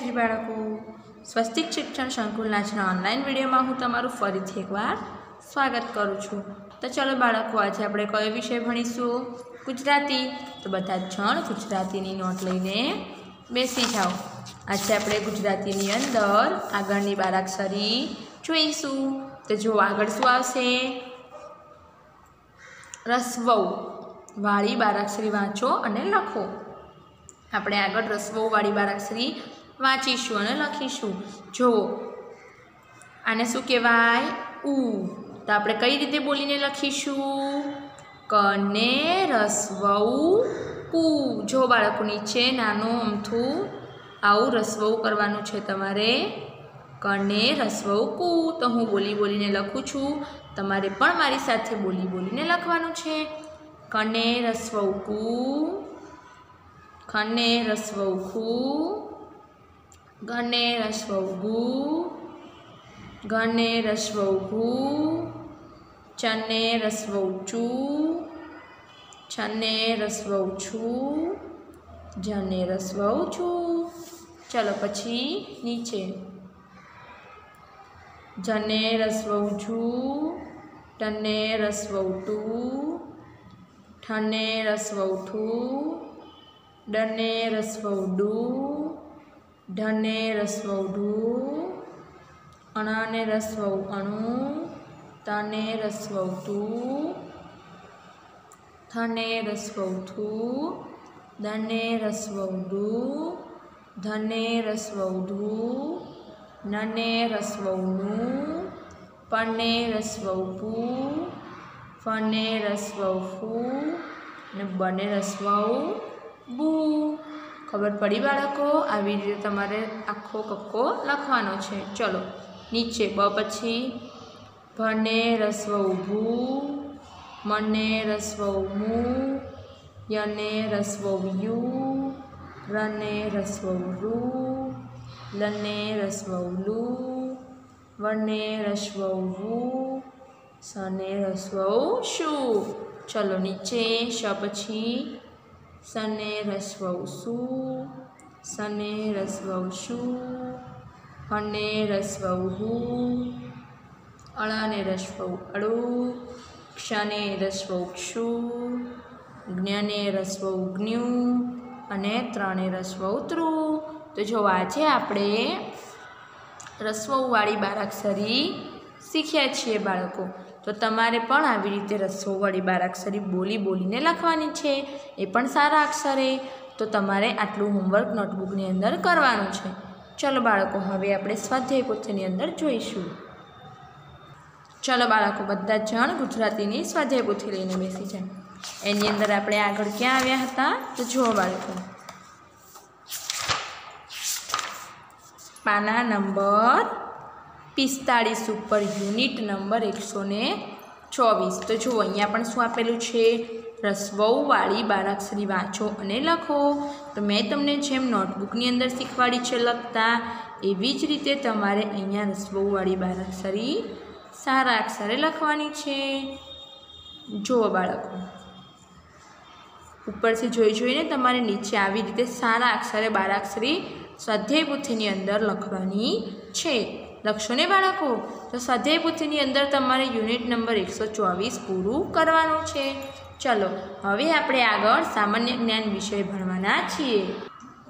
વિદ્યાર્થી બાળકો, સ્વસ્તિક શિક્ષણ સંકુલના આજના ઓનલાઈન વિડીયોમાં હું તમારું ફરીથી એકવાર સ્વાગત કરું છું. તો ચલો બાળકો, આજે આપણે કયો વિષય ભણીશું? ગુજરાતી. તો બધા જણ ગુજરાતીની નોટ લઈને બેસી જાઓ. આજે આપણે ગુજરાતીની અંદર આગળની બારાક્ષરી જોઈશું. તો જો આગળ શું આવશે? રસવઉ. વાળી બારાક્ષરી વાંચો અને લખો. આપણે આગળ રસવઉ વાળી બારાક્ષરી વાંચીશું અને લખીશું. જો, આને શું કહેવાય? ઉ. તો આપણે કઈ રીતે બોલીને લખીશું? કને રસવઉ કુ. જો બાળકો નીચે નાનું અમથું, આવું રસવઉ કરવાનું છે તમારે. કને રસવઉ કુ. તો હું બોલી બોલીને લખું છું. તમારે પણ મારી સાથે બોલી બોલીને લખવાનું છે. કને રસવઉ કુ. ખને રસવઉ ખુ ઘને રસવઉ ગુ ઘને રસવઉ ઘુ ચને રસ્વ ચુ છને રસ્વ છું જને રસ્વ છું ચલો પછી નીચે જને રસ્વ છું ટને રસ્વ ટું ઠને રસ્વ ઠું ડને રસ્વ ડુ ઢને રસવઉ ઢુ અણાને રસવઉ અણુ, તને રસવઉ ટુ થને રસવઉ થું દને રસવઉ ડુ ધને રસવઉ ઢુ નને રસવઉ નું પને રસવઉ પુ ફને રસવઉ ફુ અને બને રસવઉ, બુ. ખબર પડી બાળકો? આવી રીતે તમારે આખો કક્કો લખવાનો છે. ચલો, નીચે બ પછી ભને રસ્વ ભૂ મને રસ્વ ઉમું યને રસ્વ યુ રને રસ્વ રુ લને રસ્વ લુ વને રસ્વ વુ સને રસ્વ શું ચલો, નીચે શ પછી સને રસ્વ સુ સને રસ્વ શું હને રસવઉ હુ અળાને રસવઉ અળુ ક્ષને રસવઉ ક્ષુ જ્ઞને રસ્વ જ્ઞુ અને ત્રણે રસ્વ ત્રુ તો જો આજે આપણે રસ્વવાળી બારાક્ષરી શીખ્યા છીએ બાળકો. તો તમારે પણ આવી રીતે રસોવાળી બારાક્ષરી બોલી બોલીને લખવાની છે. એ પણ સારા અક્ષરે. તો તમારે આટલું હોમવર્ક નોટબુકની અંદર કરવાનું છે. ચલો બાળકો, હવે આપણે સ્વાધ્યાય પોથીની અંદર જોઈશું. ચલો બાળકો, બધા જણ ગુજરાતીની સ્વાધ્યાય પોથી લઈને બેસી જાય. એની અંદર આપણે આગળ ક્યાં આવ્યા હતા? તો જુઓ બાળકો. પાના નંબર પિસ્તાળીસ ઉપર યુનિટ નંબર એકસો ને ચોવીસ. તો જુઓ, અહીંયા પણ શું આપેલું છે? રસવઉવાળી બારાક્ષરી વાંચો અને લખો. તો મેં તમને જેમ નોટબુકની અંદર શીખવાડી છે લખતા, એવી જ રીતે તમારે અહીંયા રસવઉવાળી બારાક્ષરી સારા અક્ષરે લખવાની છે. જુઓ બાળકો. ઉપરથી જોઈ જોઈને તમારે નીચે આવી રીતે સારા અક્ષરે બારાક્ષરી સ્વાધ્યાય પોથીની અંદર લખવાની છે. લખશો ને બાળકો? તો સ્વાધ્યાય પોથીની અંદર તમારે યુનિટ નંબર એકસો ચોવીસ પૂરું કરવાનું છે. ચલો, હવે આપણે આગળ સામાન્ય જ્ઞાન વિષય ભણવાના છીએ.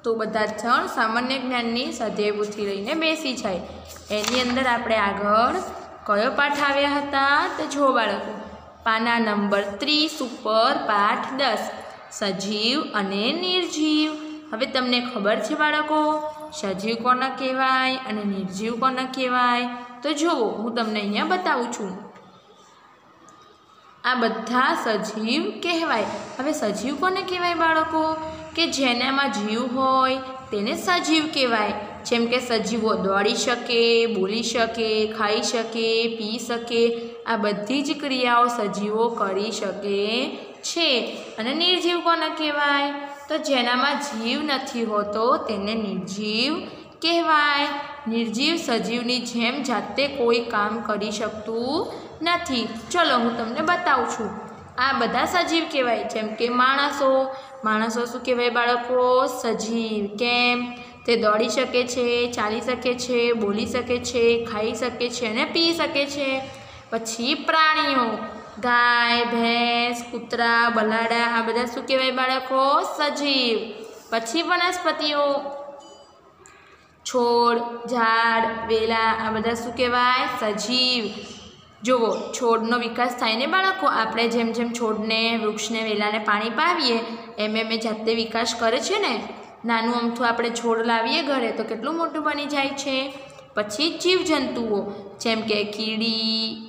તો બધા જણ સામાન્ય જ્ઞાનની સ્વાધ્યાય પૂથી લઈને બેસી જાય. એની અંદર આપણે આગળ કયો પાઠ આવ્યા હતા? તો જો બાળકો, પાના નંબર ત્રીસ ઉપર પાઠ દસ, સજીવ અને નિર્જીવ. હવે તમને ખબર છે બાળકો સજીવ કોને કહેવાય અને નિર્જીવ કોને કહેવાય? તો જુઓ, હું તમને અહીંયા બતાવું છું. આ બધા સજીવ કહેવાય. હવે સજીવ કોને કહેવાય બાળકો? કે જેનામાં જીવ હોય, તેને સજીવ કહેવાય. જેમ કે સજીવો દોડી શકે, બોલી શકે, ખાઈ શકે, પી શકે. આ બધી જ ક્રિયાઓ સજીવો કરી શકે છે. અને નિર્જીવ કોને કહેવાય? તો જેનામાં જીવ નથી હોતો તેને નિર્જીવ કહેવાય. નિર્જીવ સજીવની જેમ જાતે કોઈ કામ કરી શકતું નથી. ચલો હું તમને બતાવું છું. આ બધા સજીવ કહેવાય, જેમ કે માણસો. માણસો શું કહેવાય બાળકો? સજીવ. કેમ? તે દોડી શકે છે, ચાલી શકે છે, બોલી શકે છે, ખાઈ શકે છે અને પી શકે છે. પછી પ્રાણીઓ. ગાય, ભેંસ, કૂતરા, બલાડા, આ બધા શું કહેવાય બાળકો? સજીવ. પછી વનસ્પતિઓ. છોડ, ઝાડ, વેલા, આ બધા શું કહેવાય? સજીવ. જુઓ, છોડનો વિકાસ થાય ને બાળકો? આપણે જેમ જેમ છોડને, વૃક્ષને, વેલાને પાણી પાવીએ, એમ એમ એ જાતે વિકાસ કરે છે ને? નાનું અમથું આપણે છોડ લાવીએ ઘરે તો કેટલું મોટું બની જાય છે? પછી જીવજંતુઓ, જેમ કે કીડી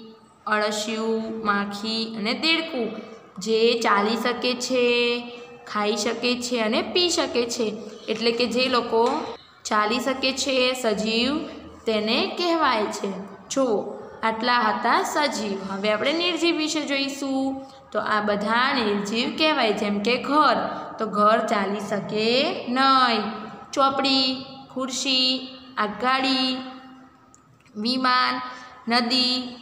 અળસિયું, માખી અને દેડકું જે ચાલી શકે છે, ખાઈ શકે છે અને પી શકે છે. એટલે કે જે લોકો ચાલી શકે છે સજીવ તેને કહેવાય છે. જુઓ આટલા હતા સજીવ. હવે આપણે નિર્જીવ વિશે જોઈશું. તો આ બધા નિર્જીવ કહેવાય. જેમ કે ઘર. તો ઘર ચાલી શકે નહીં. ચોપડી, ખુરશી, આગાડી, વિમાન, નદી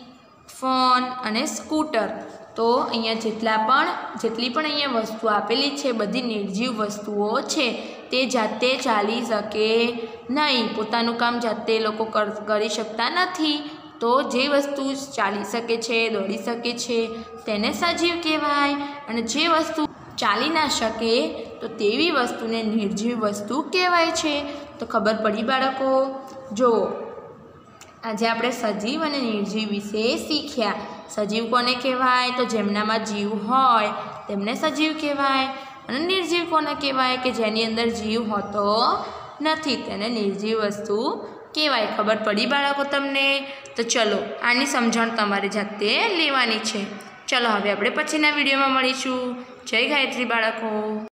ફોન અને સ્કૂટર. તો અહીંયા જેટલા પણ, જેટલી પણ અહીંયા વસ્તુ આપેલી છે, બધી નિર્જીવ વસ્તુઓ છે, તે જાતે ચાલી શકે નહીં. પોતાનું કામ જાતે લોકો કરી શકતા નથી. તો જે વસ્તુ ચાલી શકે છે, દોડી શકે છે, તેને સજીવ કહેવાય. અને જે વસ્તુ ચાલી ના શકે, તો તેવી વસ્તુને નિર્જીવ વસ્તુ કહેવાય છે. તો ખબર પડી બાળકો? જો આજે આપણે સજીવ અને નિર્જીવ વિશે શીખ્યા. સજીવ કોને કહેવાય? તો જેમનામાં જીવ હોય, તેમને સજીવ કહેવાય. અને નિર્જીવ કોને કહેવાય? કે જેની અંદર જીવ હોતો નથી, તેને નિર્જીવ વસ્તુ કહેવાય. ખબર પડી બાળકો તમને? તો ચલો, આની સમજણ તમારે જાતે લેવાની છે. ચલો, હવે આપણે પછીના વિડીયોમાં મળીશું. જય ગાયત્રી બાળકો.